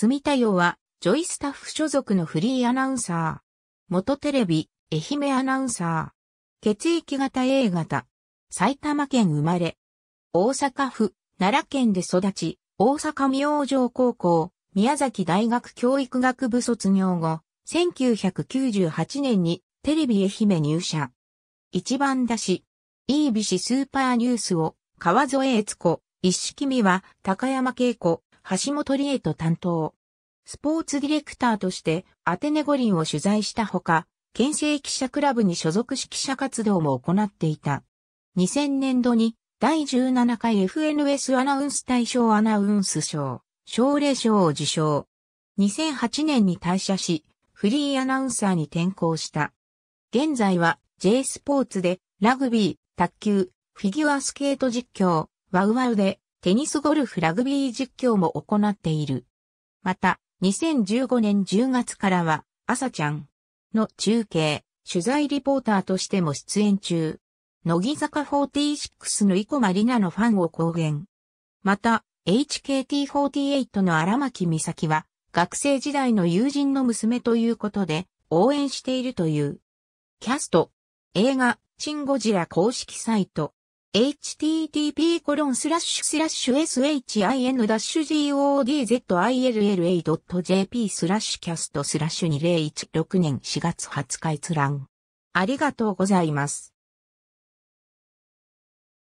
住田洋は、ジョイスタッフ所属のフリーアナウンサー。元テレビ、愛媛アナウンサー。血液型 A 型。埼玉県生まれ。大阪府、奈良県で育ち、大阪明星高校、宮崎大学教育学部卒業後、1998年にテレビ愛媛入社。一番出し、イービシスーパーニュースを川添悦子、一式目は高山恵子、橋本理恵と担当。スポーツディレクターとしてアテネ五輪を取材したほか、県政記者クラブに所属し記者活動も行っていた。2000年度に第17回 FNS アナウンス大賞アナウンス賞、奨励賞を受賞。2008年に退社し、フリーアナウンサーに転向した。現在は J スポーツでラグビー、卓球、フィギュアスケート実況、ワウワウでテニスゴルフラグビー実況も行っている。また、2015年10月からは、あさチャンの中継、取材リポーターとしても出演中。乃木坂46の生駒里奈のファンを公言。また、HKT48 の荒牧美咲は、学生時代の友人の娘ということで、応援しているという。キャスト、映画、シン・ゴジラ公式サイト、http コロンスラッシュスラッシュ shin-godzilla.jp スラッシュキャストスラッシュ2016年4月20日閲覧。ありがとうございます。